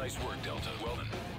Nice work, Delta. Well done.